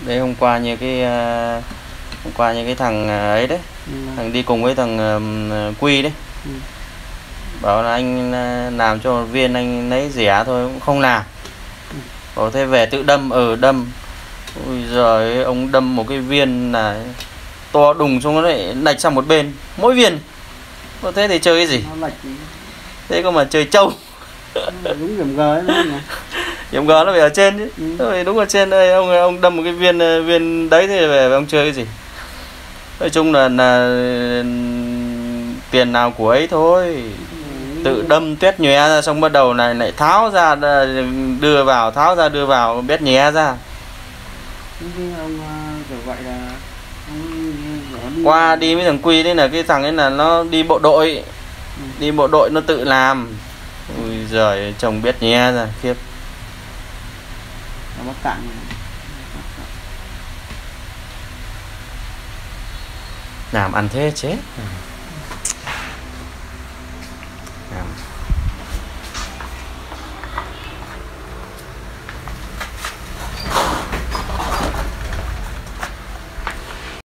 đấy hôm qua như cái ờ, hôm qua như cái thằng ờ, ấy đấy. Ừ. thằng đi cùng với thằng ờm, quy đấy. Ừ. bảo là anh làm cho viên anh lấy rẻ thôi cũng không làm. Ừ. bảo thế về tự đâm ở đâm. Ui giời ông đâm một cái viên là to đùng xuống nó lại lệch sang một bên mỗi viên. Có thế thì chơi cái gì? Thế cơ mà chơi trâu. Đúng điểm g ấy đúng không nhỉ? điểm g nó phải ở trên chứ. Ừ. Đúng ở trên đây. Ông ông đâm một cái viên ờ, viên đấy thì về ông chơi cái gì? Nói chung là là tiền nào của ấy thôi. Tự đâm tuyết nhòe ra xong bắt đầu này lại tháo ra đưa vào tháo ra đưa vào biết nhé ra. Ông ờ, là đi qua đi với thằng quy đấy là cái thằng ấy là nó đi bộ đội. Ừ. đi bộ đội nó tự làm. Ui giời chồng biết nhé ra khiếp ở Bắc Cạn. Làm ăn thế chết